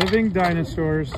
Living dinosaurs.